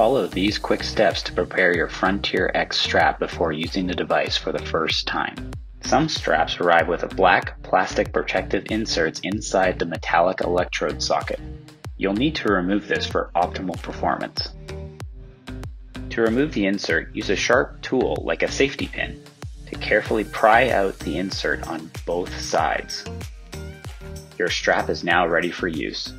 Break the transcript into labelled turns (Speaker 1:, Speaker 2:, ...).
Speaker 1: Follow these quick steps to prepare your Frontier X strap before using the device for the first time. Some straps arrive with a black plastic protective inserts inside the metallic electrode socket. You'll need to remove this for optimal performance. To remove the insert, use a sharp tool like a safety pin to carefully pry out the insert on both sides. Your strap is now ready for use.